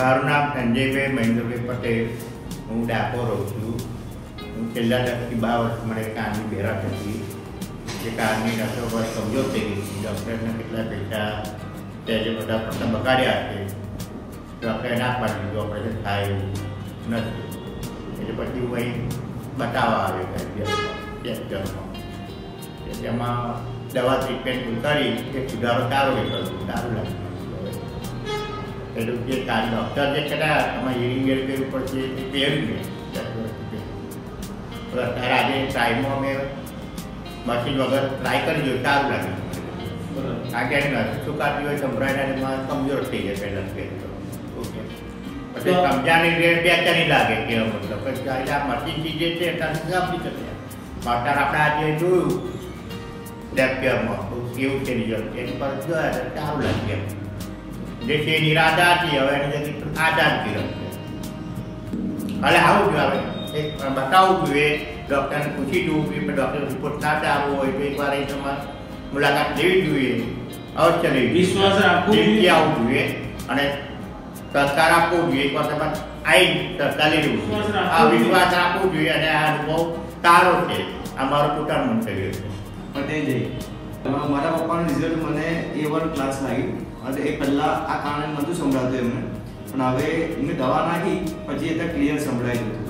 સંજયભાઈ મહેન્દ્રભાઈ પટેલ. હું ડાકોર રહું છું. હું છેલ્લા દસથી બાર વર્ષ મને કાનની ભેરા થતી. જે કાનની નસો પર કમજોર થઈ ગઈ હતી ડૉક્ટરને કેટલા પૈસા તે બધા પૈસા બગાડ્યા છે. ડૉક્ટરે ના પાડી દીધું, ઓપરેશન થાય નથી. એટલે પછી હું અહીં બતાવવા આવ્યો કેપ્ચરમાં તેમાં દવા ટ્રીટમેન્ટ કરી એ સુધારો સારો નીકળ્યો સારું લાગ્યું એટલે જે કાલ ડૉક્ટર જે કહેતા તમારે હિરિંગ એડ કરવું પડશે તે પહેર્યું મેં. અત્યારે આજે ટ્રાયમાં મેં મશીન વગર ટ્રાય કરી જોયું સારું લાગ્યું. કારણ કે સુકાતી હોય સંભળાયના કમજોર થઈ જાય પહેલાં પહેલું ઓકે. પછી સમજાની સમજાની બે બેચેની લાગે કે મતલબ પછી આ મશીનથી જે છે ત્યાં સમજી શકે. અત્યારે આપણે આજે જોયું લેક્ચરમાં તો કેવું છે રિઝલ્ટ એની પર જોયા સારું લાગે એમ જે એની રાધા હતી હવે એને જેથી આઝાદ કિરણ એટલે આવું જોઈએ હવે. એક બતાવવું જોઈએ ડૉક્ટરને પૂછી જવું જોઈએ ડૉક્ટર રિપોર્ટ સાથે આવવો હોય તો એકવાર એ તમારે મુલાકાત લેવી જોઈએ. અવશ્ય લેવી વિશ્વાસ રાખવો જોઈએ. આવવું જોઈએ અને સહકાર આપવો જોઈએ. એકવાર તમારે આવી સહકાર લેવું જોઈએ. આ વિશ્વાસ રાખવો જોઈએ અને આ અનુભવ સારો છે. આ મારું પોતાનું મંતવ્ય છે. પટેલજી મારા પપ્પાનું રિઝલ્ટ મને એ વન ક્લાસ લાગી. અને એ પહેલાં આ કારણે નહોતું સંભળાતું એમને. પણ હવે મેં દવા નાખી, પછી એ ક્લિયર સંભળાઈ ગયું. હતું